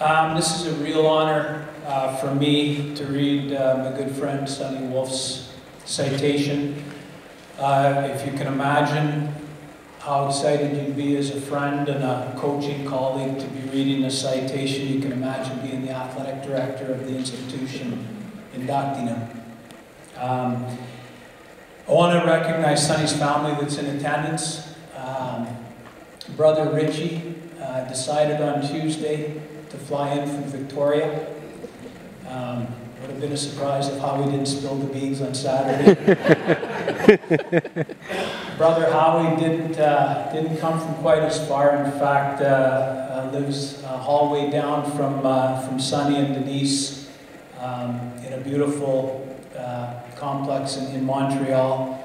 Um, this is a real honor uh, for me to read uh, my good friend Sonny Wolfe's citation. Uh, if you can imagine how excited you'd be as a friend and a coaching colleague to be reading a citation, you can imagine being the athletic director of the institution inducting him. Um, I want to recognize Sonny's family that's in attendance. Um, brother Richie uh, decided on Tuesday to fly in from Victoria. Um, would have been a surprise if Howie didn't spill the beans on Saturday. Brother Howie didn't uh, didn't come from quite as far. In fact, uh, uh, lives a hallway down from uh, from Sonny and Denise um, in a beautiful uh, complex in, in, Montreal.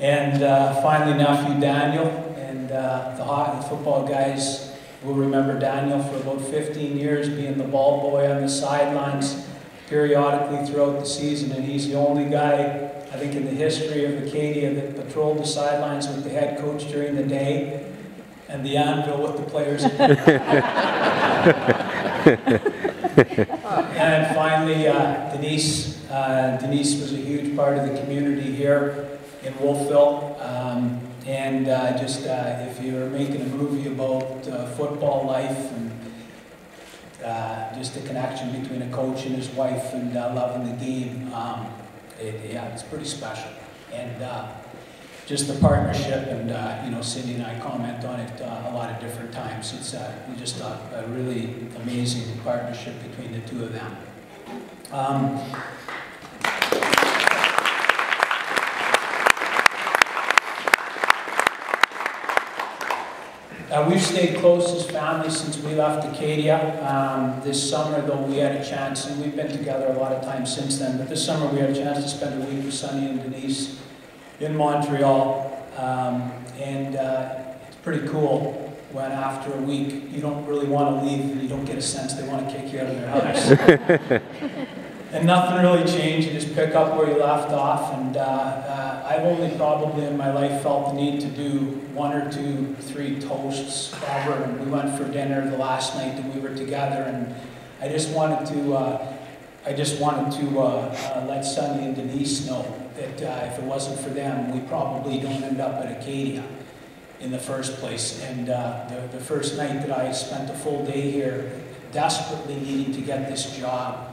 And uh, finally, nephew Daniel and the, the football guys will remember Daniel for about 15 years being the ball boy on the sidelines periodically throughout the season, and he's the only guy, I think, in the history of Acadia that patrolled the sidelines with the head coach during the day and the anvil with the players. and finally, uh, Denise. Uh, Denise was a huge part of the community here in Wolfville. Um, and uh, just uh, if you're making a movie about uh, football life and uh, just the connection between a coach and his wife and uh, loving the game, um, it, yeah, it's pretty special. And uh, just the partnership, and you know, Cindy and I comment on it a lot of different times. It's just a, a, really amazing partnership between the two of them. Um, Uh, we've stayed close as family since we left Acadia. Um, this summer, though, we had a chance, and we've been together a lot of times since then, but this summer we had a chance to spend a week with Sonny and Denise in Montreal. Um, and uh, it's pretty cool when after a week you don't really want to leave and you don't get a sense they want to kick you out of their house. And nothing really changed. You just pick up where you left off. And uh, uh, I've only probably in my life felt the need to do one or two, three toasts ever. And we went for dinner the last night that we were together. And I just wanted to, uh, I just wanted to uh, uh, let Sonny and Denise know that uh, if it wasn't for them, we probably don't end up at Acadia in the first place. And the, the first night that I spent a full day here, desperately needing to get this job,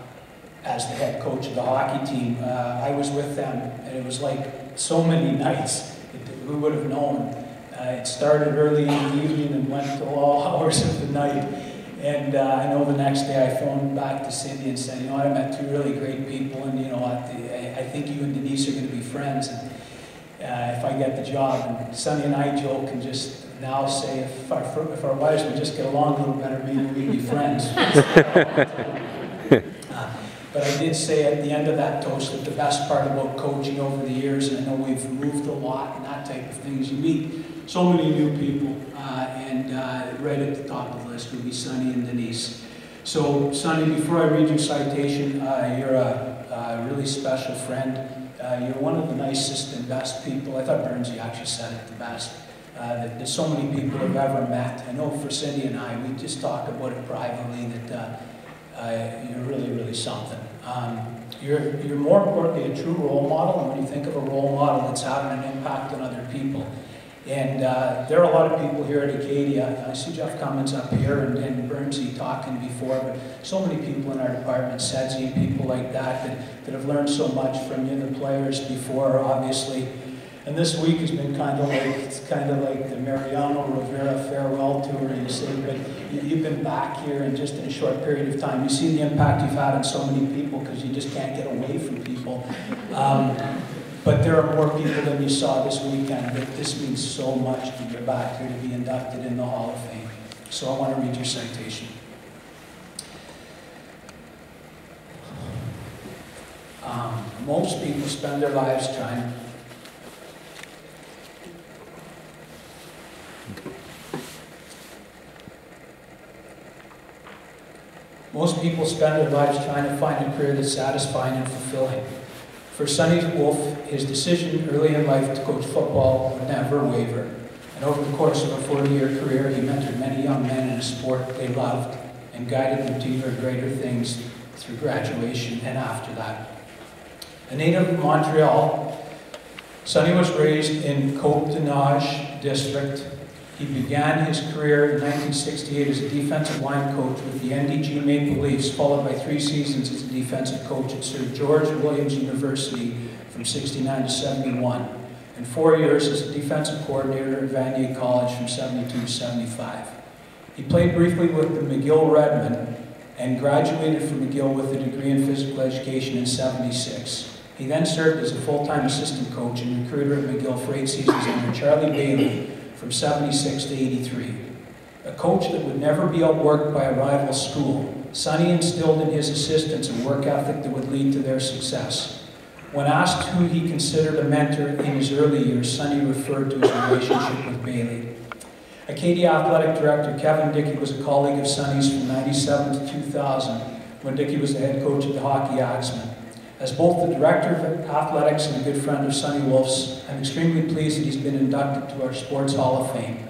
as the head coach of the hockey team. Uh, I was with them, and it was like so many nights. It, who would have known? Uh, it started early in the evening and went to all hours of the night. And uh, I know the next day I phoned back to Cindy and said, you know, I met two really great people, and you know, I, I think you and Denise are going to be friends. And uh, if I get the job, and Sonny and I joke and just now say, if our, if our wives would just get along a little better, maybe we'd be friends. But I did say at the end of that toast that the best part about coaching over the years, and I know we've moved a lot and that type of thing, is you meet so many new people, uh, and uh, right at the top of the list would be Sonny and Denise. So, Sonny, before I read your citation, uh, you're a, a, really special friend. Uh, you're one of the nicest and best people. I thought Bernsey actually said it the best. Uh, that, that, so many people have ever met. I know for Cindy and I, we just talk about it privately that uh, you're really, really something. Um, you're, you're more importantly a true role model, and when you think of a role model, it's having an impact on other people. And uh, there are a lot of people here at Acadia. I see Jeff Cummins up here and, and Bernsey talking before, but so many people in our department, Sedzi, people like that, that, that have learned so much from you, the players before, obviously. And this week has been kind of like, it's kind of like the Mariano Rivera farewell tour, you see, but you've been back here and just in a short period of time. You see the impact you've had on so many people because you just can't get away from people. Um, but there are more people than you saw this weekend. But this means so much to get back here to be inducted in the Hall of Fame. So I want to read your citation. Um, most people spend their lives trying Most people spend their lives trying to find a career that's satisfying and fulfilling. For Sonny Wolfe, his decision early in life to coach football never waver. And over the course of a 40-year career, he mentored many young men in a sport they loved and guided them to even greater things through graduation and after that. A native of Montreal, Sonny was raised in Côte-des-Neiges district. He began his career in 1968 as a defensive line coach with the NDG Maple Leafs, followed by three seasons as a defensive coach at Sir George Williams University from 69 to 71, and four years as a defensive coordinator at Vanier College from 72 to 75. He played briefly with the McGill Redmen and graduated from McGill with a degree in physical education in 76. He then served as a full-time assistant coach and recruiter at McGill for eight seasons under Charlie Bailey from 76 to 83. A coach that would never be outworked by a rival school, Sonny instilled in his assistants a work ethic that would lead to their success. When asked who he considered a mentor in his early years, Sonny referred to his relationship with Bailey. Acadia Athletic Director Kevin Dickie was a colleague of Sonny's from 97 to 2000 when Dickie was the head coach at the Hockey Axemen. As both the Director of Athletics and a good friend of Sonny Wolfe's, I'm extremely pleased that he's been inducted to our Sports Hall of Fame.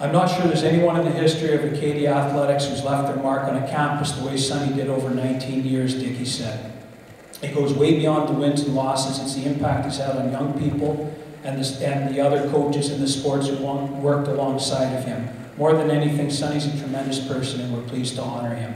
I'm not sure there's anyone in the history of Acadia Athletics who's left their mark on a campus the way Sonny did over 19 years, Dickie said. It goes way beyond the wins and losses. It's the impact he's had on young people and, the, and the other coaches in the sports who worked alongside of him. More than anything, Sonny's a tremendous person and we're pleased to honor him.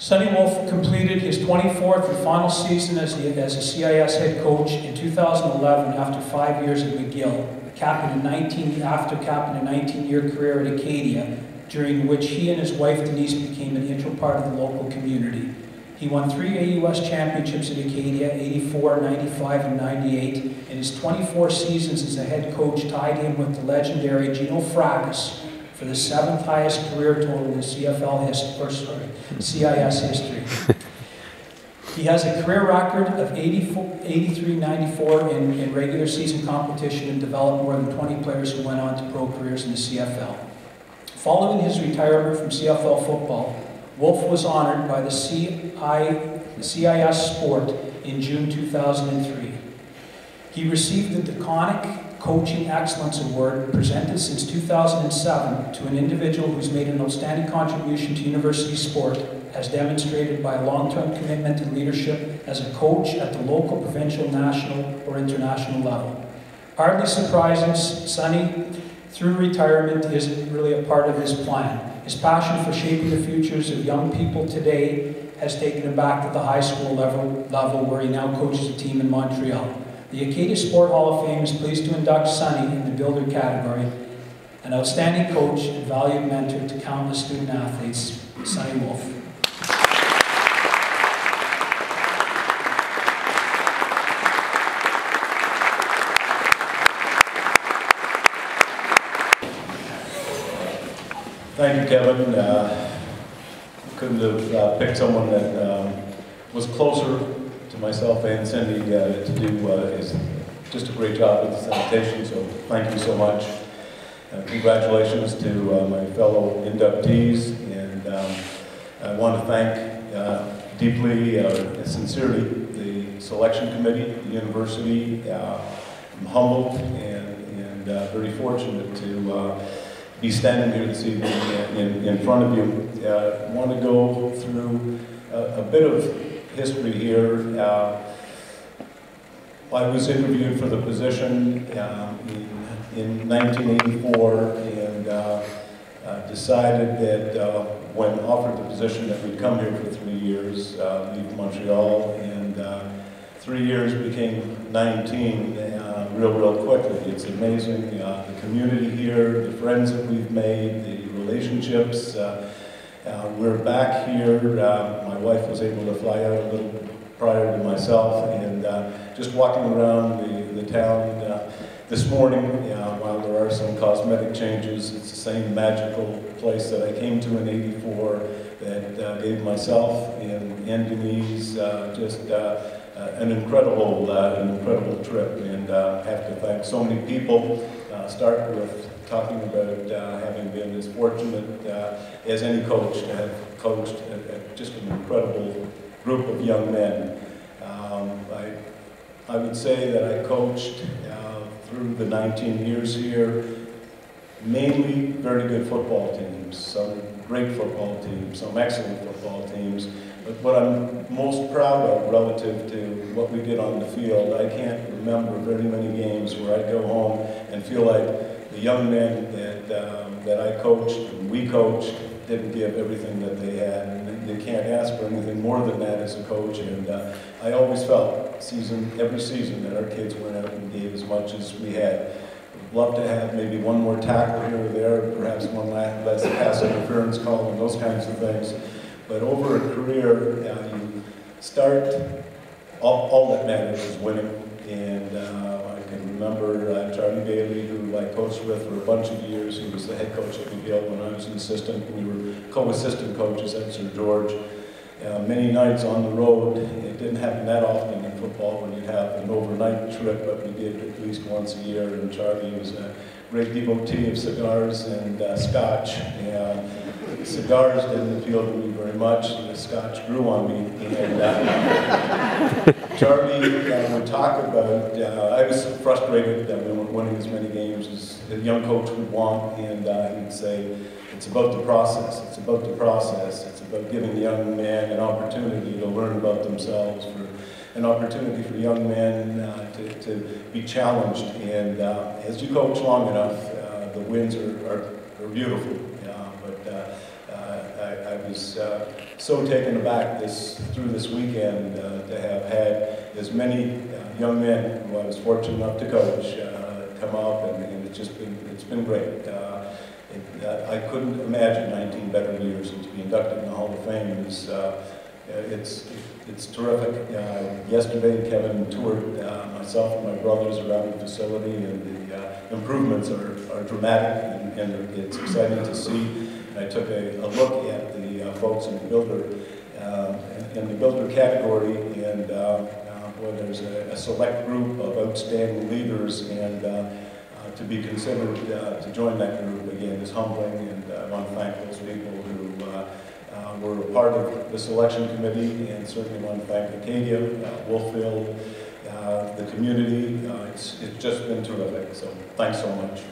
Sonny Wolfe completed his 24th and final season as, the, as a CIS head coach in 2011 after five years at McGill, capping a 19, after capping a 19-year career at Acadia, during which he and his wife Denise became an integral part of the local community. He won three AUS championships at Acadia, 84, 95, and 98, and his 24 seasons as a head coach tied him with the legendary Gino Fracas for the seventh highest career total in the CFL history, CIS history. He has a career record of 83-94 in, in regular season competition and developed more than 20 players who went on to pro careers in the CFL. Following his retirement from CFL football, Wolfe was honored by the, CI, the CIS Sport in June 2003. He received the DeConnick Coaching Excellence Award presented since 2007 to an individual who's made an outstanding contribution to university sport as demonstrated by a long-term commitment and leadership as a coach at the local, provincial, national, or international level. Hardly surprising, Sonny, through retirement, isn't really a part of his plan. His passion for shaping the futures of young people today has taken him back to the high school level, level where he now coaches a team in Montreal. The Acadia Sport Hall of Fame is pleased to induct Sonny in the builder category, an outstanding coach and valued mentor to countless student athletes, Sonny Wolfe. Thank you, Kevin. Uh, couldn't have uh, picked someone that um, was closer myself and Cindy uh, to do uh, is just a great job with the sanitation, so thank you so much. Uh, congratulations to uh, my fellow inductees, and um, I want to thank uh, deeply, uh, sincerely, the selection committee, the university. I'm humbled and, and very fortunate to be standing here this evening in, in front of you. I want to go through a, a bit of history here. Uh, I was interviewed for the position um, in, in, 1984 and uh, uh, decided that uh, when offered the position that we'd come here for three years, uh, leave Montreal, and three years became 19 real, real quickly. It's amazing, the community here, the friends that we've made, the relationships, uh, we're back here. Uh, my wife was able to fly out a little prior to myself, and uh, just walking around the, the town uh, this morning, uh, while there are some cosmetic changes, it's the same magical place that I came to in 84 that uh, gave myself and, and Denise just an incredible, an incredible trip, and I have to thank so many people, start with talking about uh, having been as fortunate uh, as any coach to have coached a, a, just an incredible group of young men. Um, I, I would say that I coached uh, through the 19 years here mainly very good football teams, some great football teams, some excellent football teams. But what I'm most proud of relative to what we did on the field, I can't remember very many games where I'd go home and feel like the young men that, um, that I coached and we coached didn't give everything that they had. And they can't ask for anything more than that as a coach. And uh, I always felt, season every season, that our kids went out and gave as much as we had. We'd love to have maybe one more tackle here or there, perhaps one less pass interference call and those kinds of things. But over a career, uh, you start, all, all that matters is winning. And uh, can remember uh, Charlie Bailey, who I coached with for a bunch of years. He was the head coach at McGill when I was an assistant. We were co-assistant coaches at St. George. Uh, many nights on the road, it didn't happen that often football when you'd have an overnight trip, but we did at least once a year. And Charlie was a great devotee of cigars and uh, scotch. And cigars didn't appeal to me very much. The scotch grew on me. And uh, Charlie uh, would talk about, uh, I was frustrated that we weren't winning as many games as a young coach would want, and uh, he'd say, it's about the process, it's about the process, it's about giving the young man an opportunity to learn about themselves, for an opportunity for young men uh, to, to be challenged, and uh, as you coach long enough, uh, the wins are, are, are beautiful, but uh, uh, I, I was uh, so taken aback this, through this weekend to have had as many young men who I was fortunate enough to coach come up, and, and it's just been, it's been great. It, I couldn't imagine 19 better years and to be inducted in the Hall of Fame. Is, it's, it's terrific. Uh, yesterday, Kevin toured uh, myself and my brothers around the facility, and the uh, improvements are, are dramatic, and, and it's exciting to see. I took a, a look at the uh, folks in the builder, uh, in, in the builder category, and uh, uh, boy, there's a, a select group of outstanding leaders, and uh, uh, to be considered uh, to join that group again is humbling, and uh, I want to thank those people who uh, were a part of the selection committee, and certainly want to thank Acadia, uh, Wolfville, uh, the community. Uh, it's, it's just been terrific, so thanks so much.